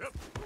Yep.